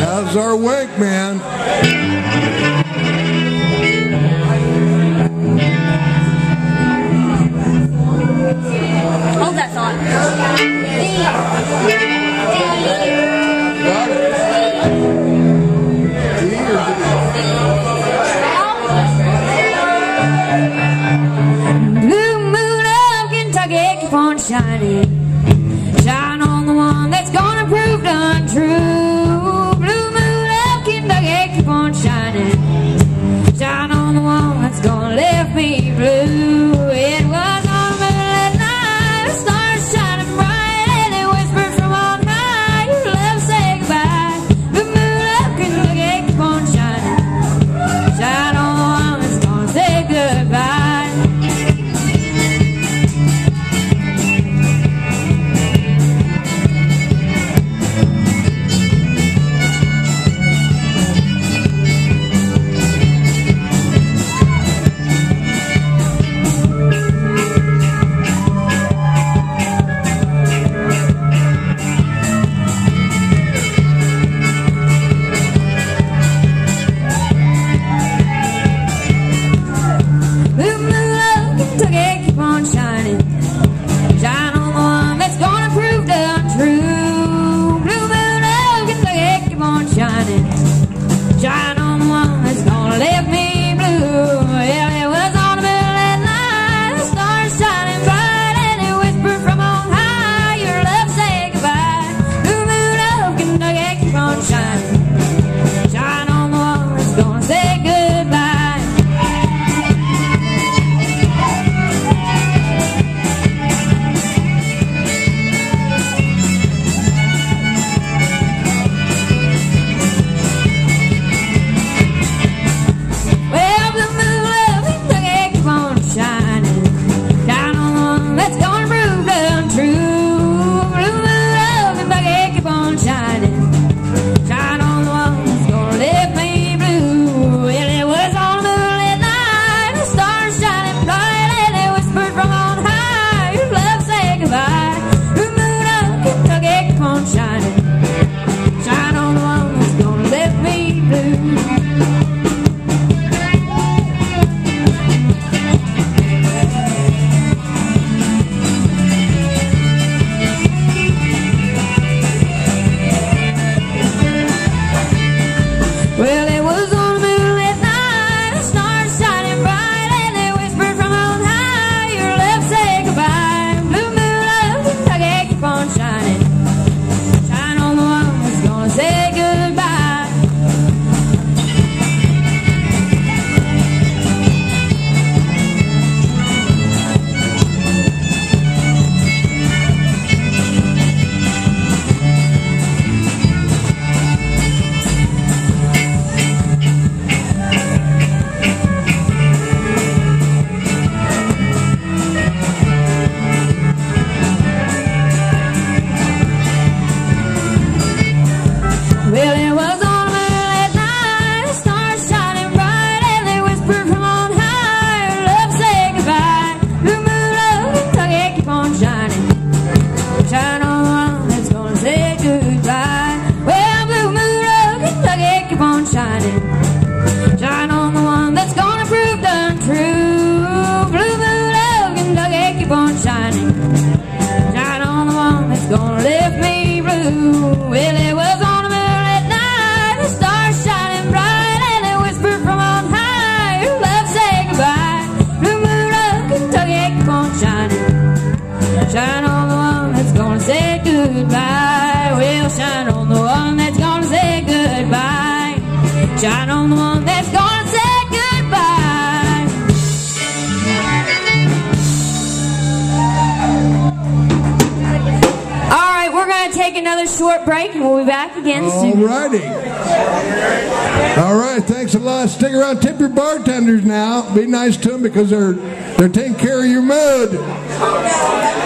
That's our wake man. Hold that thought. Blue moon of oh, Kentucky keep on shining. Gonna live. sunshine. shining. shine on the one that's gonna say goodbye. Well, blue moon of Kentucky, keep on shining. Shine on the one that's gonna prove the untrue. Blue moon of Kentucky, keep on shining. Shine on the one that's gonna lift me blue. Well, it was. Shine on the one that's gonna say goodbye. We'll shine on the one that's gonna say goodbye. Shine on the one that's gonna say goodbye. All right, we're gonna take another short break and we'll be back again soon. All righty. All right, thanks a lot. Stick around. Tip your bartenders now. Be nice to them because they're they're taking care of your mood.